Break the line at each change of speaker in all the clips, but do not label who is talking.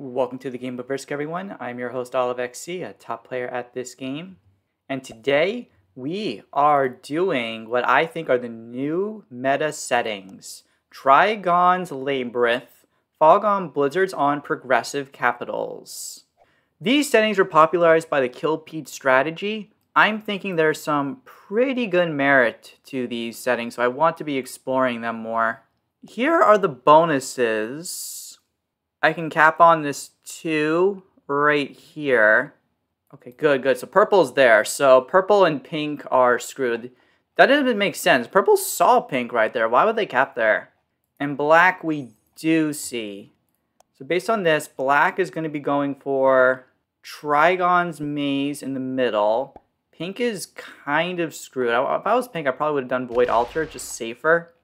Welcome to the Game of Risk, everyone. I'm your host, Olive XC, a top player at this game. And today we are doing what I think are the new meta settings Trigon's Labyrinth, Fog on Blizzards on Progressive Capitals. These settings were popularized by the Kill Pete strategy. I'm thinking there's some pretty good merit to these settings, so I want to be exploring them more. Here are the bonuses. I can cap on this 2 right here. Okay, good, good. So purple's there. So purple and pink are screwed. That doesn't make sense. Purple saw pink right there. Why would they cap there? And black we do see. So based on this, black is going to be going for Trigon's Maze in the middle. Pink is kind of screwed. If I was pink, I probably would have done Void Altar, just safer.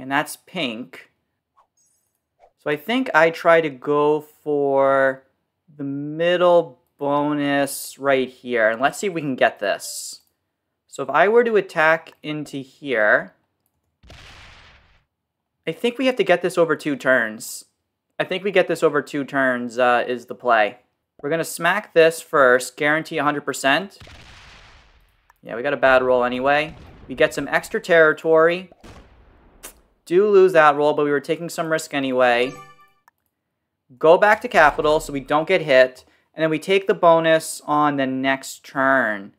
And that's pink. So I think I try to go for the middle bonus right here. And let's see if we can get this. So if I were to attack into here, I think we have to get this over two turns. I think we get this over two turns uh, is the play. We're going to smack this first, guarantee 100%. Yeah, we got a bad roll anyway. We get some extra territory. Do lose that roll, but we were taking some risk anyway. Go back to capital so we don't get hit. And then we take the bonus on the next turn.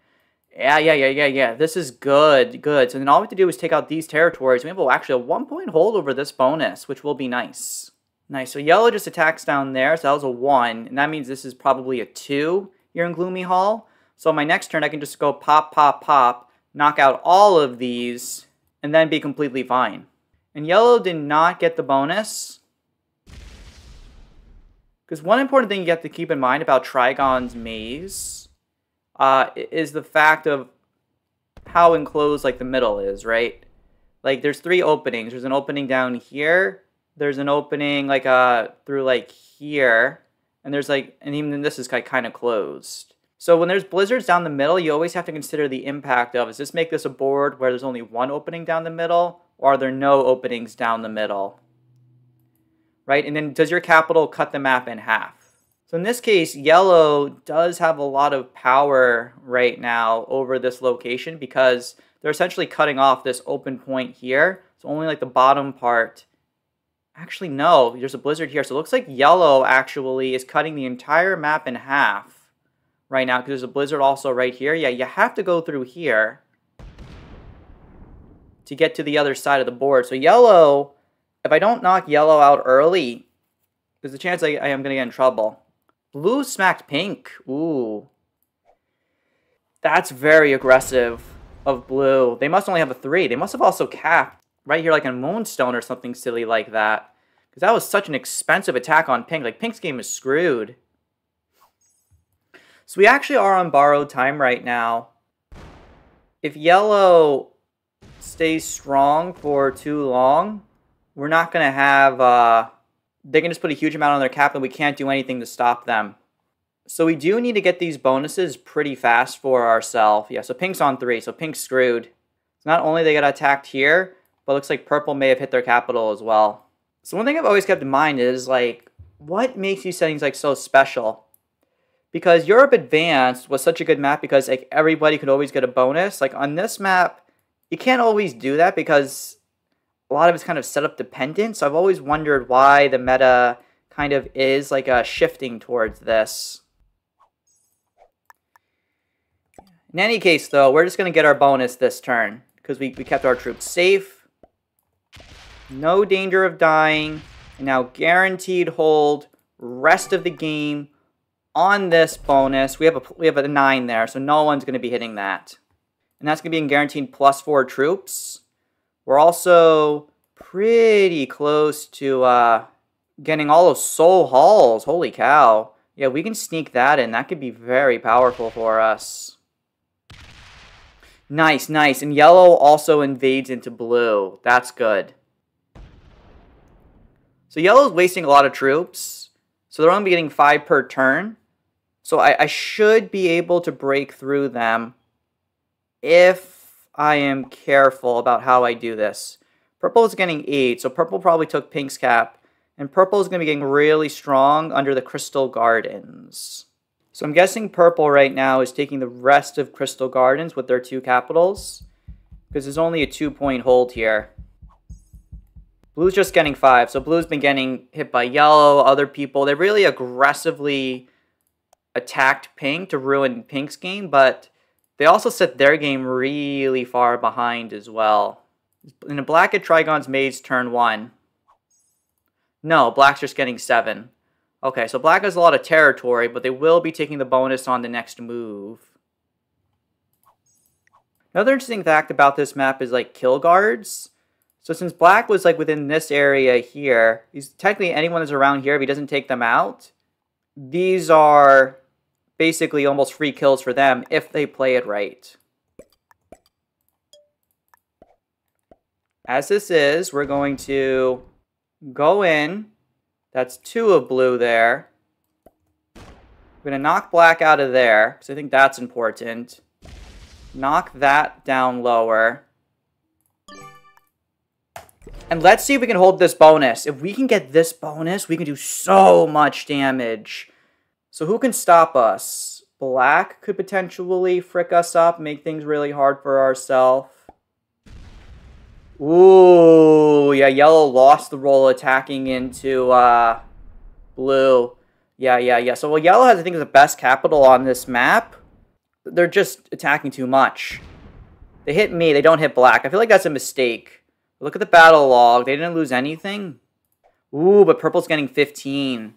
Yeah, yeah, yeah, yeah, yeah. This is good, good. So then all we have to do is take out these territories. We have oh, actually a one point hold over this bonus, which will be nice. Nice. So yellow just attacks down there. So that was a one. And that means this is probably a two here in Gloomy Hall. So on my next turn, I can just go pop, pop, pop, knock out all of these, and then be completely fine. And yellow did not get the bonus. Because one important thing you have to keep in mind about Trigon's Maze uh, is the fact of how enclosed like the middle is, right? Like there's three openings. There's an opening down here. There's an opening like uh through like here, and there's like and even this is like kind of closed. So when there's blizzards down the middle, you always have to consider the impact of, does this make this a board where there's only one opening down the middle, or are there no openings down the middle? Right? And then does your capital cut the map in half? So in this case, yellow does have a lot of power right now over this location because they're essentially cutting off this open point here. So only like the bottom part. Actually, no, there's a blizzard here. So it looks like yellow actually is cutting the entire map in half right now because there's a blizzard also right here. Yeah, you have to go through here to get to the other side of the board. So yellow, if I don't knock yellow out early, there's a chance I, I am going to get in trouble. Blue smacked pink. Ooh. That's very aggressive of blue. They must only have a three. They must have also capped right here like a Moonstone or something silly like that. Because that was such an expensive attack on pink. Like, pink's game is screwed. So we actually are on borrowed time right now. If yellow stays strong for too long, we're not going to have... Uh, they can just put a huge amount on their cap and we can't do anything to stop them. So we do need to get these bonuses pretty fast for ourselves. Yeah, so pink's on three, so pink's screwed. Not only they got attacked here, but looks like purple may have hit their capital as well. So one thing I've always kept in mind is like, what makes these settings like so special? Because Europe Advanced was such a good map because like everybody could always get a bonus. Like on this map, you can't always do that because a lot of it's kind of setup dependent. So I've always wondered why the meta kind of is like a shifting towards this. In any case, though, we're just going to get our bonus this turn because we, we kept our troops safe. No danger of dying. And now guaranteed hold rest of the game on this bonus. We have a we have a 9 there, so no one's going to be hitting that. And that's going to be in guaranteed plus 4 troops. We're also pretty close to uh, getting all those soul halls. Holy cow. Yeah, we can sneak that in. That could be very powerful for us. Nice, nice. And yellow also invades into blue. That's good. So yellow's wasting a lot of troops. So they're only getting five per turn. So I, I should be able to break through them if I am careful about how I do this. Purple is getting 8, so purple probably took pink's cap. And purple is going to be getting really strong under the Crystal Gardens. So I'm guessing purple right now is taking the rest of Crystal Gardens with their two capitals. Because there's only a two-point hold here. Blue's just getting five. So blue's been getting hit by yellow, other people. They really aggressively attacked pink to ruin pink's game, but they also set their game really far behind as well. In a black at Trigon's Maze turn one. No, black's just getting seven. Okay, so black has a lot of territory, but they will be taking the bonus on the next move. Another interesting fact about this map is like kill guards. So since black was like within this area here, he's technically anyone that's around here, if he doesn't take them out, these are basically almost free kills for them if they play it right. As this is, we're going to go in, that's two of blue there. We're going to knock black out of there, because I think that's important. Knock that down lower. And let's see if we can hold this bonus. If we can get this bonus, we can do so much damage. So who can stop us? Black could potentially frick us up, make things really hard for ourselves. Ooh, yeah, yellow lost the roll attacking into uh, blue. Yeah, yeah, yeah. So, well, yellow has, I think, the best capital on this map. They're just attacking too much. They hit me, they don't hit black. I feel like that's a mistake. Look at the battle log. They didn't lose anything. Ooh, but purple's getting 15.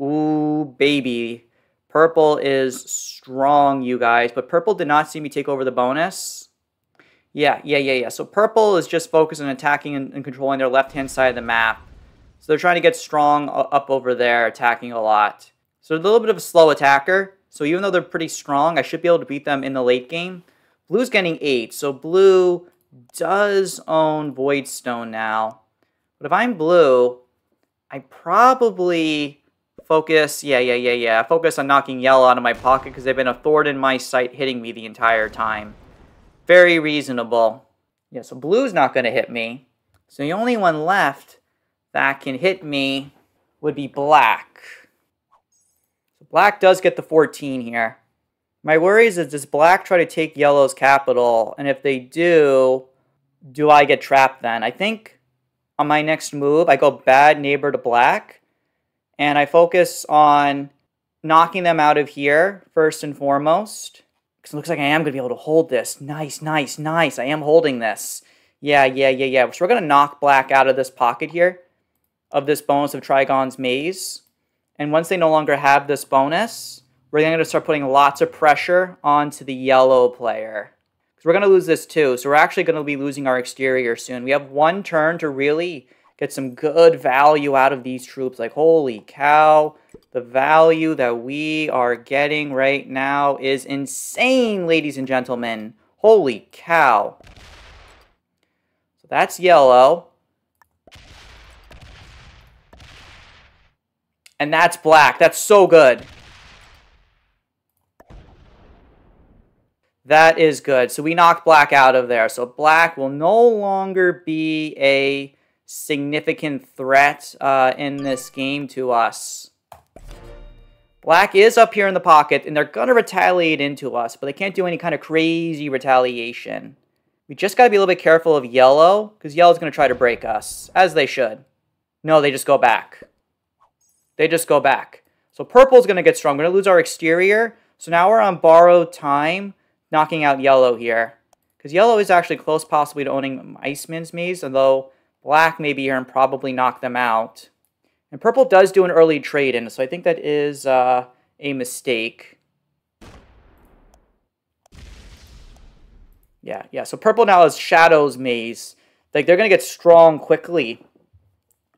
Ooh, baby. Purple is strong, you guys. But purple did not see me take over the bonus. Yeah, yeah, yeah, yeah. So purple is just focused on attacking and, and controlling their left-hand side of the map. So they're trying to get strong up over there, attacking a lot. So a little bit of a slow attacker. So even though they're pretty strong, I should be able to beat them in the late game. Blue's getting 8, so blue does own Voidstone now. But if I'm blue, I probably focus, yeah, yeah, yeah, yeah, focus on knocking yellow out of my pocket because they've been a thorn in my sight hitting me the entire time. Very reasonable. Yeah, so blue's not going to hit me. So the only one left that can hit me would be black. So black does get the 14 here. My worries is does black try to take yellow's capital? And if they do, do I get trapped then? I think on my next move, I go bad neighbor to black. And I focus on knocking them out of here first and foremost. Because it looks like I am going to be able to hold this. Nice, nice, nice. I am holding this. Yeah, yeah, yeah, yeah. So we're going to knock black out of this pocket here of this bonus of Trigon's Maze. And once they no longer have this bonus, we're going to start putting lots of pressure onto the yellow player. Because we're going to lose this too. So we're actually going to be losing our exterior soon. We have one turn to really get some good value out of these troops. Like, holy cow. The value that we are getting right now is insane, ladies and gentlemen. Holy cow. So that's yellow. And that's black. That's so good. That is good. So we knocked black out of there. So black will no longer be a significant threat uh, in this game to us. Black is up here in the pocket, and they're going to retaliate into us, but they can't do any kind of crazy retaliation. We just got to be a little bit careful of yellow, because yellow's going to try to break us, as they should. No, they just go back. They just go back. So purple's going to get strong. We're going to lose our exterior. So now we're on borrowed time, knocking out yellow here. Because yellow is actually close possibly to owning Iceman's Maze, although black maybe here and probably knock them out. And purple does do an early trade in, so I think that is uh, a mistake. Yeah, yeah. So purple now is Shadow's Maze. Like, they're going to get strong quickly.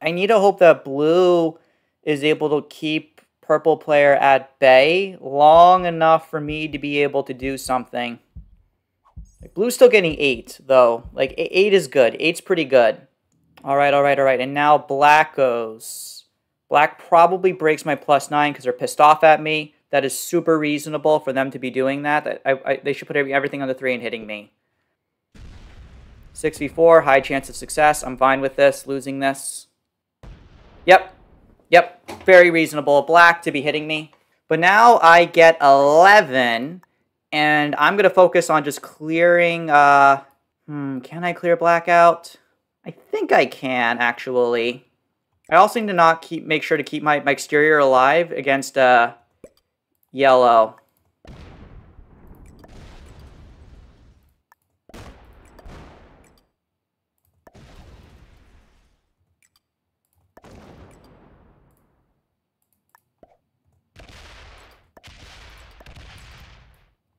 I need to hope that blue is able to keep purple player at bay long enough for me to be able to do something. Like, blue's still getting 8, though. Like, 8 is good. 8's pretty good. All right, all right, all right. And now black goes. Black probably breaks my plus 9 because they're pissed off at me. That is super reasonable for them to be doing that. I, I, they should put everything on the 3 and hitting me. 6v4, high chance of success. I'm fine with this, losing this. Yep. Yep. Very reasonable. Black to be hitting me. But now I get 11, and I'm going to focus on just clearing, uh, hmm, can I clear black out? I think I can, actually. I also need to not keep, make sure to keep my, my exterior alive against, uh, yellow.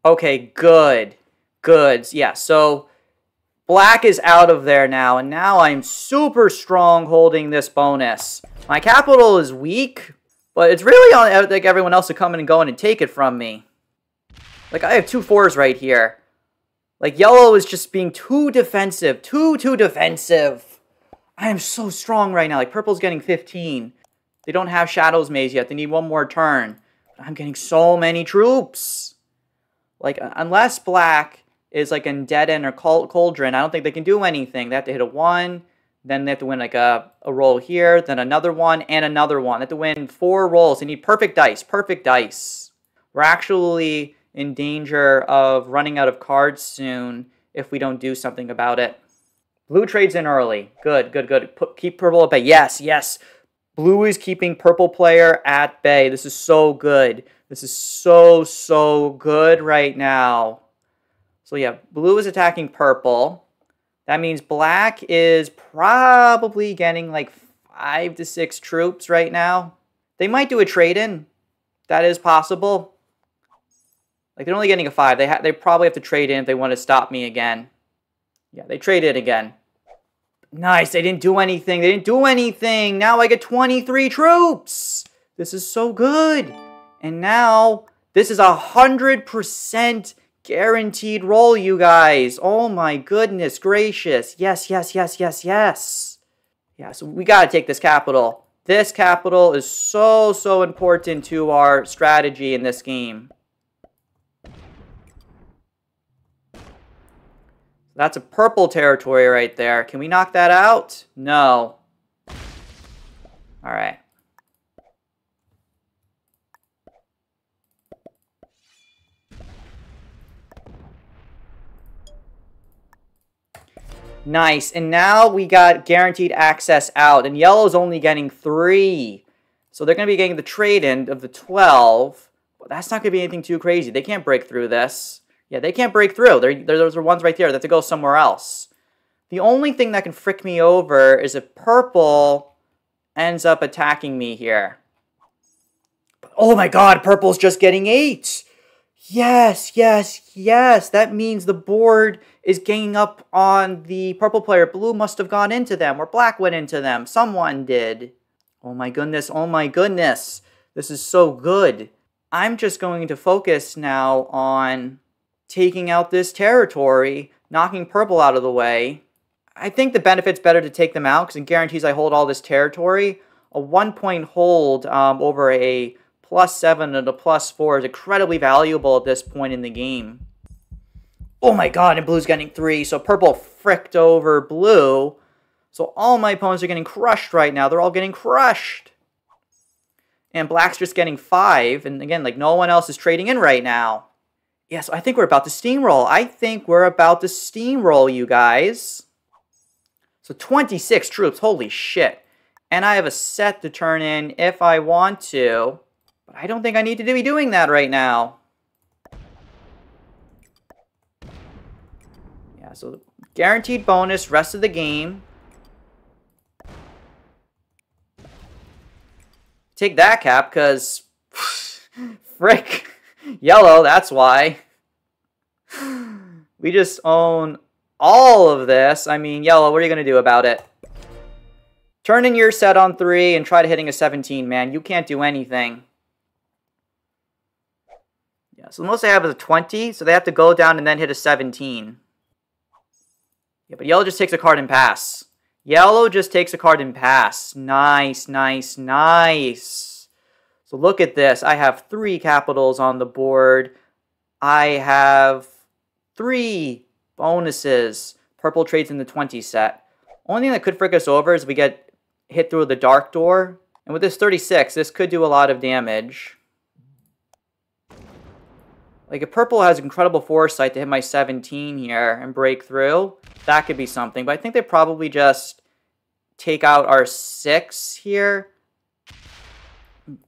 Okay, good. Good. Yeah, so black is out of there now, and now I'm super strong holding this bonus. My capital is weak, but it's really on uh, like everyone else to come in and go in and take it from me. Like, I have two fours right here. Like, yellow is just being too defensive. Too, too defensive. I am so strong right now. Like, purple's getting 15. They don't have Shadow's Maze yet. They need one more turn. I'm getting so many troops. Like, unless black is like in Dead End or Cauldron, I don't think they can do anything. They have to hit a 1, then they have to win like a, a roll here, then another one, and another one. They have to win four rolls. They need perfect dice, perfect dice. We're actually in danger of running out of cards soon if we don't do something about it. Blue trades in early. Good, good, good. Put, keep purple at bay. Yes, yes. Blue is keeping purple player at bay. This is so good. This is so, so good right now. So yeah, blue is attacking purple. That means black is probably getting like five to six troops right now. They might do a trade-in. That is possible. Like they're only getting a five. They they probably have to trade in if they want to stop me again. Yeah, they traded again. Nice. They didn't do anything. They didn't do anything. Now I get 23 troops. This is so good. And now, this is a 100% guaranteed roll, you guys. Oh my goodness gracious. Yes, yes, yes, yes, yes. Yeah, so we got to take this capital. This capital is so, so important to our strategy in this game. That's a purple territory right there. Can we knock that out? No. All right. Nice. And now we got guaranteed access out. And yellow's only getting three. So they're going to be getting the trade-in of the 12. But that's not going to be anything too crazy. They can't break through this. Yeah, they can't break through. They're, they're, those are ones right there. They have to go somewhere else. The only thing that can frick me over is if purple ends up attacking me here. Oh my god, purple's just getting eight. Yes, yes, yes. That means the board is ganging up on the purple player. Blue must have gone into them, or black went into them. Someone did. Oh my goodness, oh my goodness. This is so good. I'm just going to focus now on taking out this territory, knocking purple out of the way. I think the benefit's better to take them out because it guarantees I hold all this territory. A one point hold um, over a plus 7 and a plus 4 is incredibly valuable at this point in the game. Oh my god, and blue's getting 3, so purple fricked over blue. So all my opponents are getting crushed right now. They're all getting crushed. And black's just getting 5, and again, like no one else is trading in right now. Yeah, so I think we're about to steamroll. I think we're about to steamroll, you guys. So 26 troops, holy shit. And I have a set to turn in if I want to. But I don't think I need to be doing that right now. Yeah, so guaranteed bonus rest of the game. Take that cap, because... Frick. Yellow, that's why. We just own all of this. I mean, Yellow, what are you going to do about it? Turn in your set on 3 and try to hitting a 17, man. You can't do anything. Yeah, so the most they have is a 20, so they have to go down and then hit a 17. Yeah, but yellow just takes a card and pass. Yellow just takes a card and pass. Nice, nice, nice. So look at this. I have three capitals on the board. I have three bonuses. Purple trades in the 20 set. Only thing that could frick us over is we get hit through the dark door. And with this 36, this could do a lot of damage. Like, if purple has incredible foresight to hit my 17 here and break through, that could be something. But I think they probably just take out our 6 here.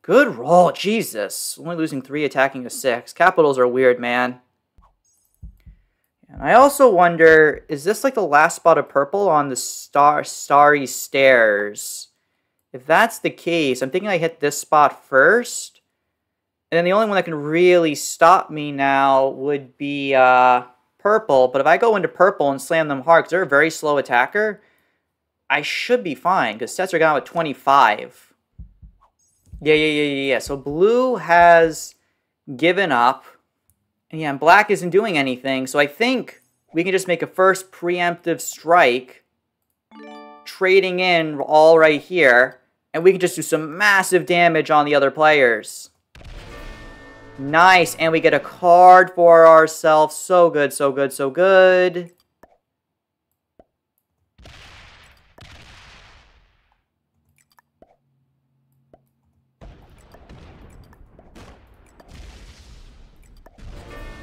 Good roll, Jesus. Only losing 3, attacking a 6. Capitals are weird, man. And I also wonder, is this like the last spot of purple on the star starry stairs? If that's the case, I'm thinking I hit this spot first. And then the only one that can really stop me now would be uh, purple. But if I go into purple and slam them hard, because they're a very slow attacker, I should be fine, because sets are down at 25. Yeah, yeah, yeah, yeah, yeah. So blue has given up. And yeah, and black isn't doing anything. So I think we can just make a first preemptive strike. Trading in all right here. And we can just do some massive damage on the other players. Nice. And we get a card for ourselves. So good, so good, so good.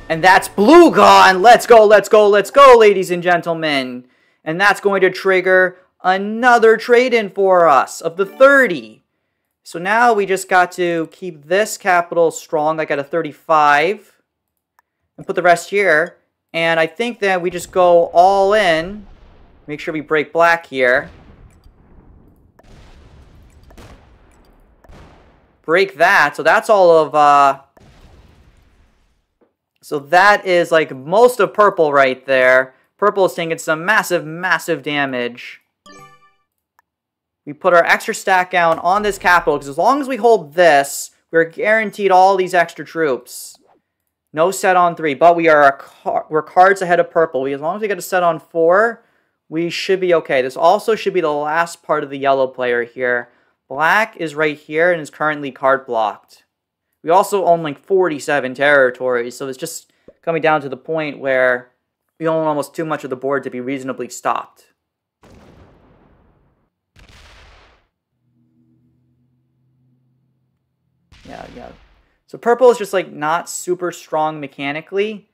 And that's blue gone. Let's go, let's go, let's go, ladies and gentlemen. And that's going to trigger another trade-in for us of the 30. So now we just got to keep this capital strong, like at a 35, and put the rest here. And I think that we just go all in. Make sure we break black here. Break that. So that's all of uh, so that is like most of purple right there. Purple is taking some massive, massive damage. We put our extra stack down on this capital, because as long as we hold this, we're guaranteed all these extra troops. No set on three, but we are car we're cards ahead of purple. We, as long as we get a set on four, we should be okay. This also should be the last part of the yellow player here. Black is right here and is currently card blocked. We also own like 47 territories, so it's just coming down to the point where we own almost too much of the board to be reasonably stopped. Yeah. So purple is just like not super strong mechanically.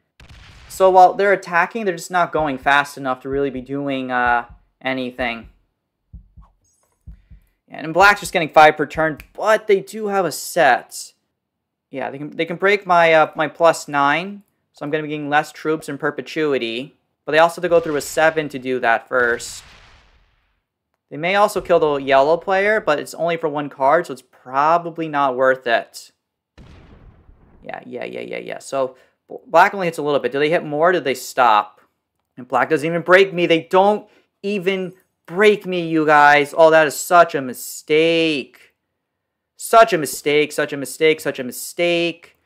So while they're attacking, they're just not going fast enough to really be doing uh, anything. And black's just getting 5 per turn, but they do have a set. Yeah, they can they can break my uh, my plus nine, so I'm going to be getting less troops in perpetuity. But they also have to go through a seven to do that first. They may also kill the yellow player, but it's only for one card, so it's probably not worth it. Yeah, yeah, yeah, yeah, yeah. So black only hits a little bit. Do they hit more? do they stop? And black doesn't even break me. They don't even break me, you guys. Oh, that is such a mistake. Such a mistake, such a mistake, such a mistake.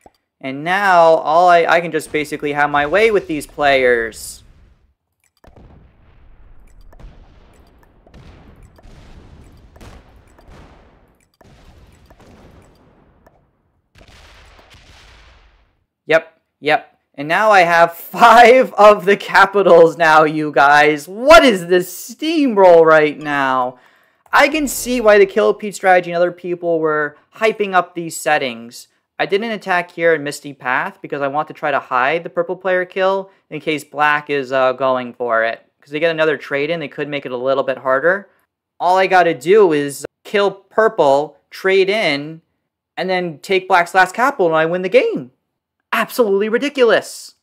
And now, all I, I can just basically have my way with these players. Yep. And now I have five of the capitals now, you guys. What is this steamroll right now? I can see why the kill Pete strategy and other people were hyping up these settings. I didn't attack here in Misty Path because I want to try to hide the purple player kill in case black is uh, going for it. Because they get another trade in, they could make it a little bit harder. All I gotta do is kill purple, trade in, and then take black's last capital and I win the game. Absolutely ridiculous.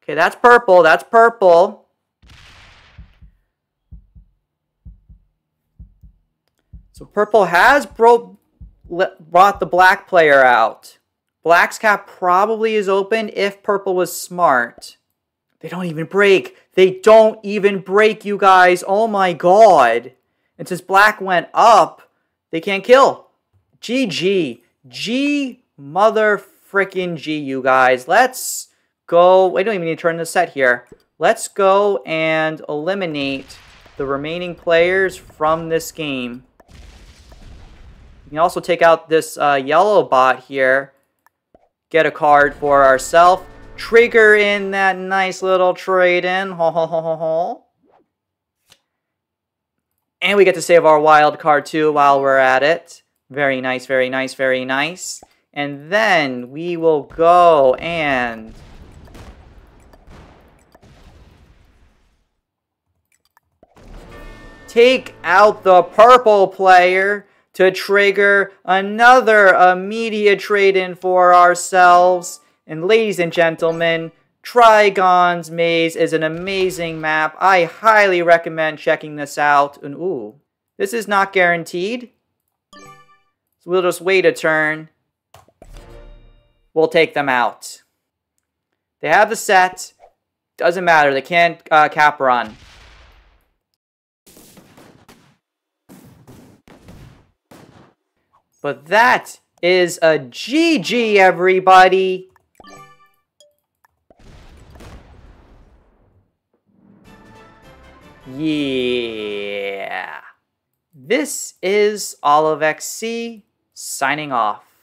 Okay, that's purple, that's purple. So purple has bro brought the black player out. Black's cap probably is open if purple was smart. They don't even break. They don't even break, you guys. Oh my god. And since black went up, they can't kill. GG. G mother frickin' G, you guys. Let's go. We don't even need to turn the set here. Let's go and eliminate the remaining players from this game. We can also take out this uh, yellow bot here. Get a card for ourselves. trigger in that nice little trade in. Ho, ho, ho, ho, ho. And we get to save our wild card too while we're at it. Very nice, very nice, very nice. And then we will go and... Take out the purple player to trigger another immediate trade-in for ourselves. And ladies and gentlemen, Trigon's Maze is an amazing map. I highly recommend checking this out. And ooh, this is not guaranteed. So we'll just wait a turn. We'll take them out. They have the set. Doesn't matter. They can't uh, cap run. But that is a GG, everybody. Yeah. This is Olive XC signing off.